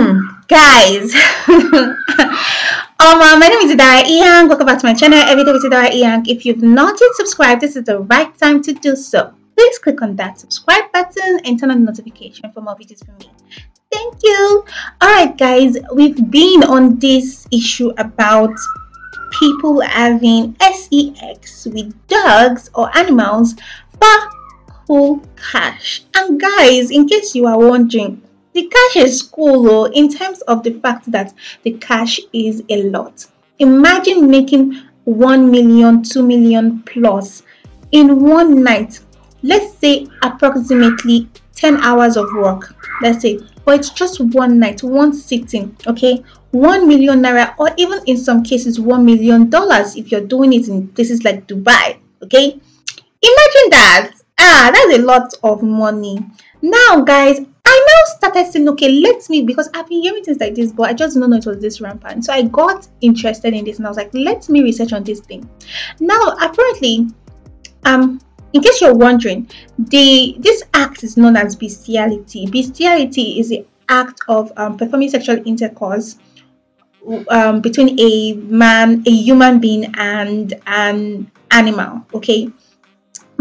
guys um, uh, my name is Idara Inyang. Welcome back to my channel, Everyday with Idara Inyang. If you've not yet subscribed, this is the right time to do so. Please click on that subscribe button and turn on notification for more videos from me. Thank you. Alright guys, we've been on this issue about people having sex with dogs or animals for cool cash. And guys, in case you are wondering, the cash is cool though, in terms of the fact that the cash is a lot. Imagine making 1 million, 2 million plus in one night. Let's say approximately 10 hours of work. Let's say, but it's just one night, one sitting, okay? 1 million naira, or even in some cases, 1 million dollars if you're doing it in places like Dubai, okay? Imagine that. Ah, that's a lot of money. Now, guys, started saying, okay, let me, because I've been hearing things like this, but I just didn't know it was this rampant. So I got interested in this and I was like, let me research on this thing. Now, apparently, um, in case you're wondering, the this act is known as bestiality. Bestiality is the act of um, performing sexual intercourse um, between a man, a human being, and an animal. Okay,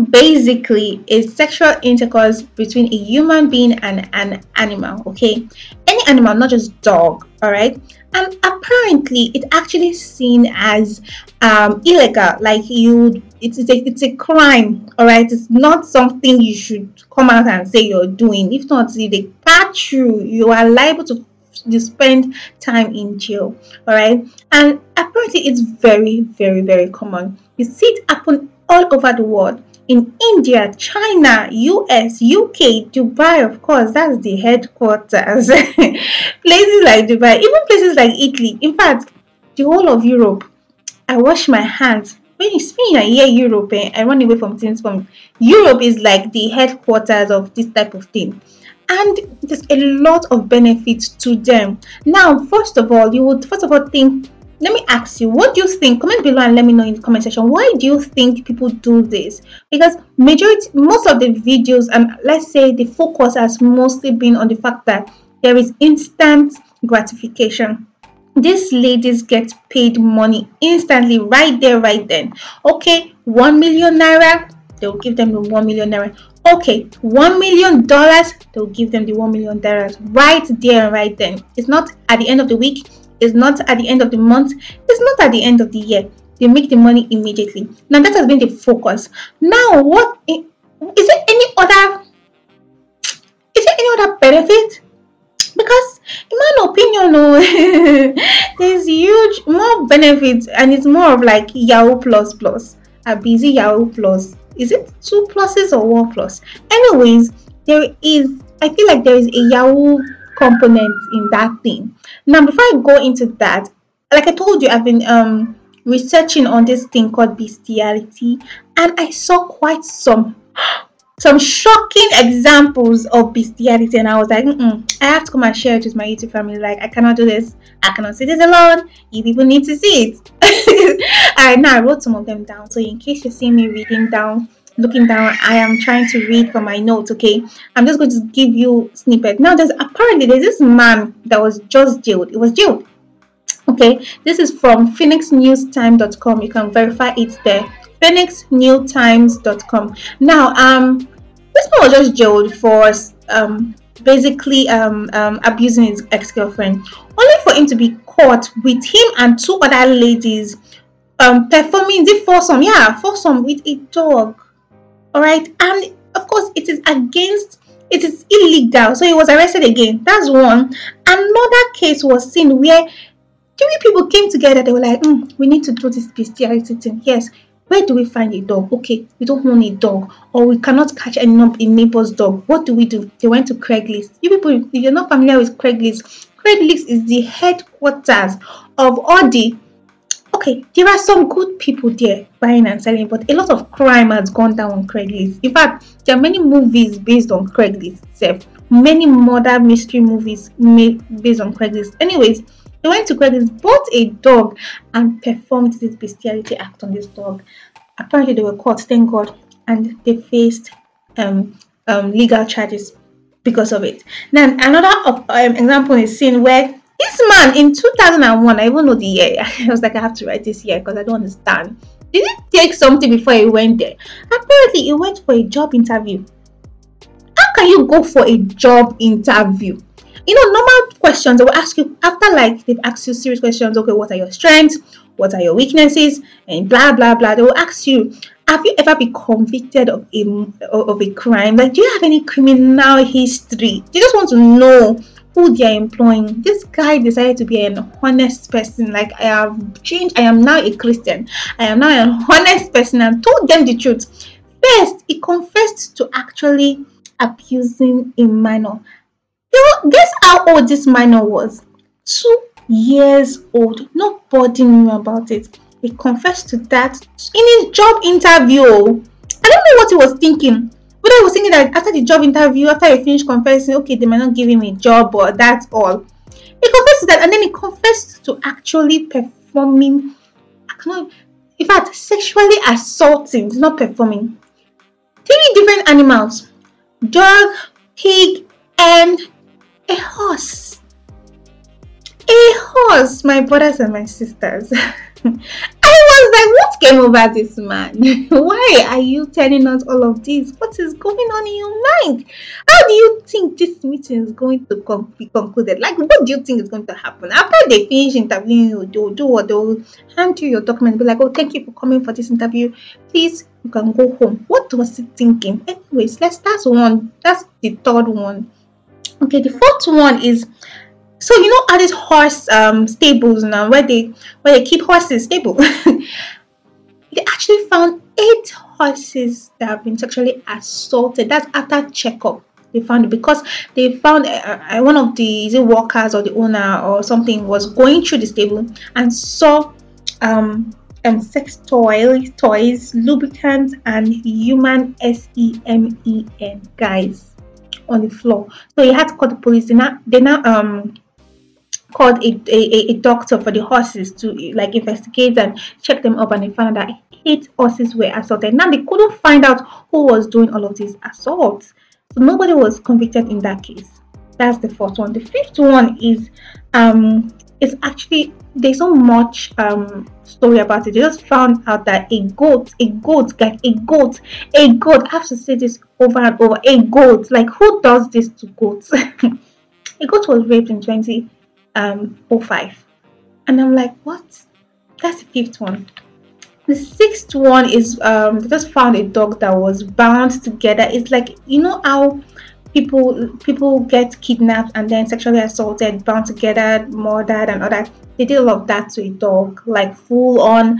basically is sexual intercourse between a human being and an animal okay? Any animal not just dog all right? And apparently it actually seen as um, illegal like you it's, it's, a, it's a crime all right? It's not something you should come out and say you're doing. If not if they catch you you are liable to you spend time in jail all right? And apparently it's very very very common. You see it happen all over the world in India, China, US, UK, Dubai, of course, that's the headquarters. places like Dubai, even places like Italy, in fact, the whole of Europe. I wash my hands. When you speak I hear Europe, eh, I run away from things from Europe is like the headquarters of this type of thing. And there's a lot of benefits to them. Now, first of all, you would first of all think let me ask you what do you think? Comment below and let me know in the comment section. Why do you think people do this? Because majority most of the videos and um, let's say the focus has mostly been on the fact that there is instant gratification. These ladies get paid money instantly right there right then. Okay one million naira they'll give them the one million naira. Okay one million dollars they'll give them the one million dollars right there right then. It's not at the end of the week it's not at the end of the month. It's not at the end of the year. They make the money immediately. Now that has been the focus. Now, what is there any other? Is there any other benefit? Because in my opinion, no, there's huge more benefits, and it's more of like Yahoo plus plus a busy Yahoo plus. Is it two pluses or one plus? Anyways, there is. I feel like there is a Yahoo components in that thing. Now, before I go into that, like I told you, I've been um researching on this thing called bestiality, and I saw quite some some shocking examples of bestiality, and I was like, I have to come and share it with my YouTube family. Like, I cannot do this. I cannot see this alone. You people need to see it. All right, now I wrote some of them down, so in case you see me reading down looking down. I am trying to read from my notes okay? I'm just going to give you snippet. Now there's apparently there's this man that was just jailed. It was jailed. Okay? This is from phoenixnewstimes.com you can verify it there. phoenixnewstimes.com now um this man was just jailed for um basically um, um abusing his ex-girlfriend only for him to be caught with him and two other ladies um performing the foursome yeah foursome with a dog all right? And of course it is against it is illegal. So he was arrested again. That's one. Another case was seen where three people came together. They were like mm, we need to do this bestiality thing. Yes. Where do we find a dog? Okay we don't own a dog or we cannot catch a neighbor's dog. What do we do? They went to craigslist. You people if you're not familiar with craigslist craigslist is the headquarters of all the okay, there are some good people there buying and selling, but a lot of crime has gone down on Craigslist. In fact, there are many movies based on Craigslist itself. Many murder mystery movies made based on Craigslist. Anyways, they went to Craigslist, bought a dog, and performed this bestiality act on this dog. Apparently, they were caught, thank God, and they faced um, um, legal charges because of it. Then another um, example is seen where this man in 2001, I even know the year. I was like, I have to write this year because I don't understand. Did he take something before he went there? Apparently, he went for a job interview. How can you go for a job interview? You know, normal questions they will ask you after like they've asked you serious questions. Okay, what are your strengths? What are your weaknesses? And blah blah blah. They will ask you, have you ever been convicted of a of a crime? Like, do you have any criminal history? They just want to know who they are employing. This guy decided to be an honest person. Like I have changed. I am now a Christian. I am now an honest person and told them the truth. First, he confessed to actually abusing a minor. Guess how old this minor was? Two years old. Nobody knew about it. He confessed to that in his job interview. I don't know what he was thinking. But I was thinking that after the job interview, after he finished confessing, okay, they might not give him a job, but that's all. He confessed that, and then he confessed to actually performing. I cannot, in fact, sexually assaulting, not performing. Three different animals: dog, pig, and a horse. A horse, my brothers and my sisters. was like, what came over this man? Why are you telling us all of this? What is going on in your mind? How do you think this meeting is going to com- be concluded? Like, what do you think is going to happen? After they finish interviewing you, they'll do what they'll hand you your document, be like, oh, thank you for coming for this interview. Please, you can go home. What was he thinking? Anyways, let's that's one. That's the third one. Okay, the fourth one is so you know all these horse um stables now where they where they keep horses stable? They actually found eight horses that have been sexually assaulted. That's after checkup they found it. Because they found uh, uh, one of the workers or the owner or something was going through the stable and saw um um sex toys toys lubricants and human s-e-m-e-n guys on the floor. So he had to call the police. They now they now um called a, a, a doctor for the horses to like investigate and check them up and they found out that eight horses were assaulted. Now they couldn't find out who was doing all of these assaults. So nobody was convicted in that case. That's the fourth one. The fifth one is um it's actually there's so much um story about it. They just found out that a goat, a goat, like a goat, a goat. I have to say this over and over. A goat, like who does this to goats? a goat was raped in 20 um 05 and i'm like what? That's the fifth one. The sixth one is um they just found a dog that was bound together. It's like you know how people people get kidnapped and then sexually assaulted bound together murdered and all that? They did all of that to a dog. Like full on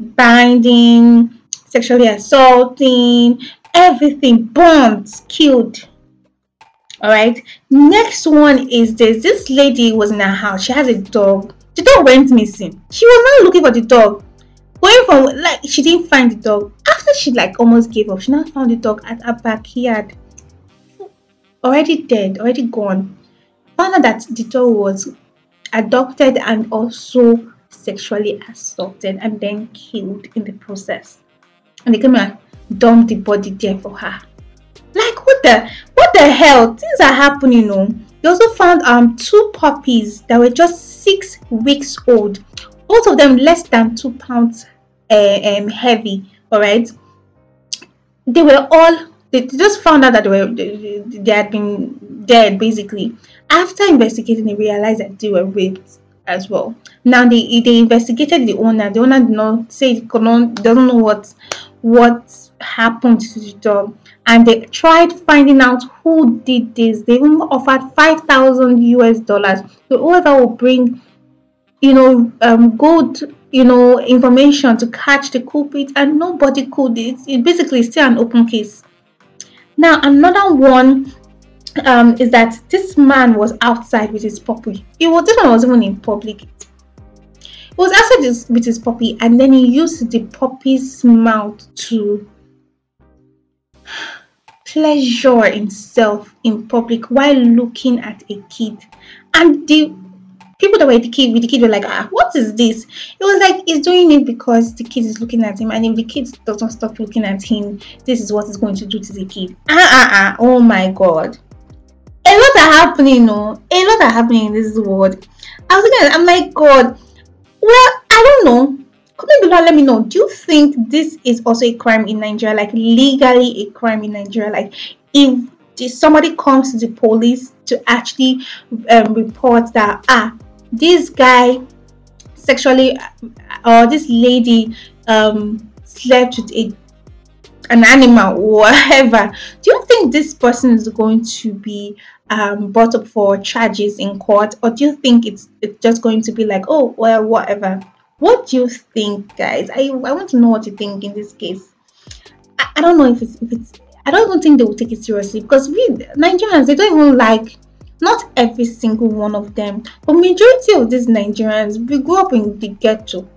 binding sexually assaulting everything bombed killed all right. Next one is this. This lady was in her house. She has a dog. The dog went missing. She was not looking for the dog. Going from like she didn't find the dog. After she like almost gave up she now found the dog at her backyard. Already dead already gone. Found out that the dog was adopted and also sexually assaulted and then killed in the process. And they came and dumped the body there for her. Like what the what the hell? Things are happening, you know. They also found um two puppies that were just six weeks old, both of them less than two pounds uh, um heavy. All right, they were all they just found out that they were they, they had been dead basically. After investigating, they realized that they were raped as well. Now they they investigated the owner. The owner did not say could not doesn't know what what happened to the dog and they tried finding out who did this. They even offered 5,000 US dollars to whoever will bring, you know, um, good, you know, information to catch the culprit, and nobody could. It's it basically still an open case. Now, another one um, is that this man was outside with his puppy. It was this one was even in public. He was outside with his puppy, and then he used the puppy's mouth to pleasure himself in public while looking at a kid. And the people that were the kid with the kid were like, ah, what is this? It was like he's doing it because the kid is looking at him, and if the kid does not stop looking at him, this is what is going to do to the kid. Ah ah ah! Oh my god! a lot are happening, no, a lot are happening in this world. I was looking I'm like, God, well, I don't know. Comment below let me know. Do you think this is also a crime in Nigeria? Like legally a crime in Nigeria? Like if somebody comes to the police to actually um, report that ah this guy sexually or this lady um, slept with a an animal or whatever do you think this person is going to be um, brought up for charges in court or do you think it's it's just going to be like oh well whatever what do you think guys i i want to know what you think in this case i, I don't know if it's if it's i don't even think they will take it seriously because we nigerians they don't even like not every single one of them, but majority of these Nigerians, we grew up in the ghetto.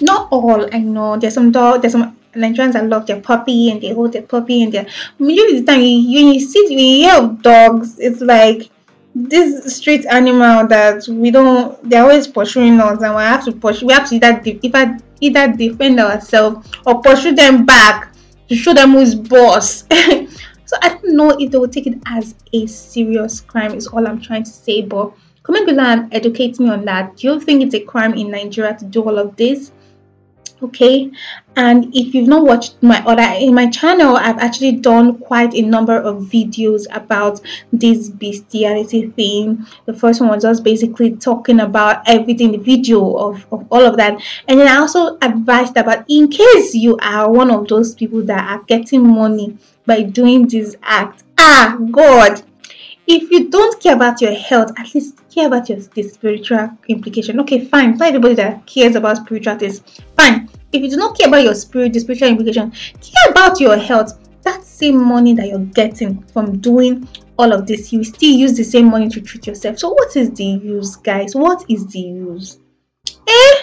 Not all, I know. There's some dog, there's some Nigerians that love their puppy and they hold their puppy and their majority of the time you, you, you see you hear of dogs, it's like this street animal that we don't they're always pursuing us and we have to pursue we have to either either, either defend ourselves or pursue them back to show them who's boss So I don't know if they will take it as a serious crime is all I'm trying to say. But comment below and educate me on that. Do you think it's a crime in Nigeria to do all of this? Okay and if you've not watched my other in my channel i've actually done quite a number of videos about this bestiality thing the first one was just basically talking about everything the video of, of all of that and then i also advised about in case you are one of those people that are getting money by doing this act. Ah, God. If you don't care about your health, at least care about your the spiritual implication. Okay, fine. Not everybody that cares about spiritual things. Fine. If you do not care about your spirit, the spiritual implication, care about your health. That same money that you're getting from doing all of this, you still use the same money to treat yourself. So what is the use, guys? What is the use? Eh?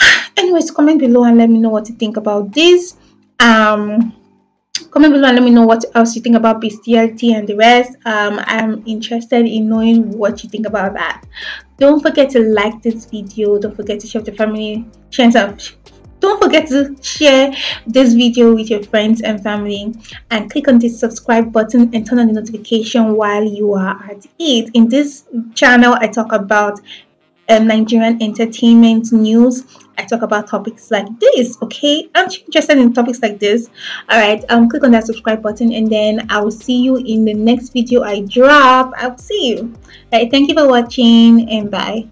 Anyways, comment below and let me know what you think about this. Um comment below and let me know what else you think about bestiality and the rest. Um i'm interested in knowing what you think about that. Don't forget to like this video. Don't forget to share with your family share don't forget to share this video with your friends and family. And click on the subscribe button and turn on the notification while you are at it. In this channel i talk about um, Nigerian entertainment news. I talk about topics like this, okay? Aren't you interested in topics like this? Alright, um, click on that subscribe button and then I will see you in the next video I drop. I'll see you. Alright, thank you for watching and bye.